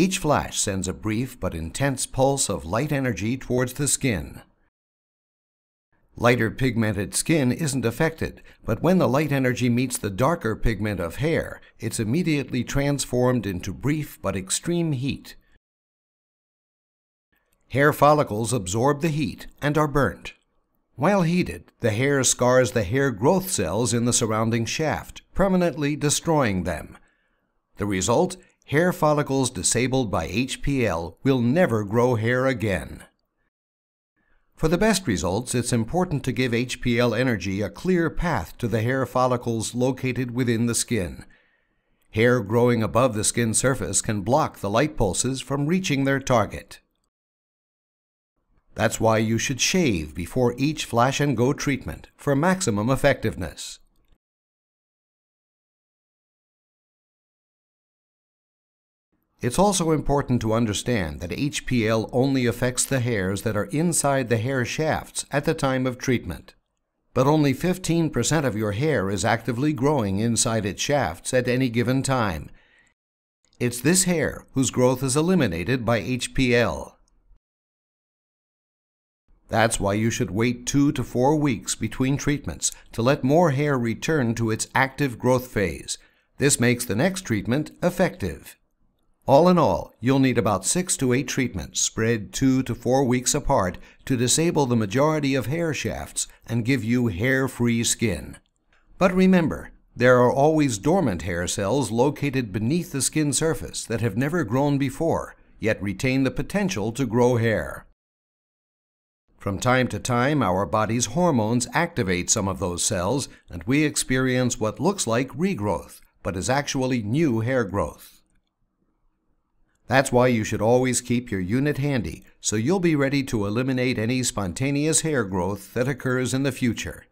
Each flash sends a brief but intense pulse of light energy towards the skin. Lighter pigmented skin isn't affected, but when the light energy meets the darker pigment of hair, it's immediately transformed into brief but extreme heat. Hair follicles absorb the heat and are burnt. While heated, the hair scars the hair growth cells in the surrounding shaft, permanently destroying them. The result hair follicles disabled by HPL will never grow hair again. For the best results, it's important to give HPL energy a clear path to the hair follicles located within the skin. Hair growing above the skin surface can block the light pulses from reaching their target. That's why you should shave before each flash and go treatment for maximum effectiveness. It's also important to understand that HPL only affects the hairs that are inside the hair shafts at the time of treatment. But only 15% of your hair is actively growing inside its shafts at any given time. It's this hair whose growth is eliminated by HPL. That's why you should wait two to four weeks between treatments to let more hair return to its active growth phase. This makes the next treatment effective. All in all, you'll need about six to eight treatments spread two to four weeks apart to disable the majority of hair shafts and give you hair-free skin. But remember, there are always dormant hair cells located beneath the skin surface that have never grown before, yet retain the potential to grow hair. From time to time, our body's hormones activate some of those cells, and we experience what looks like regrowth, but is actually new hair growth. That's why you should always keep your unit handy so you'll be ready to eliminate any spontaneous hair growth that occurs in the future.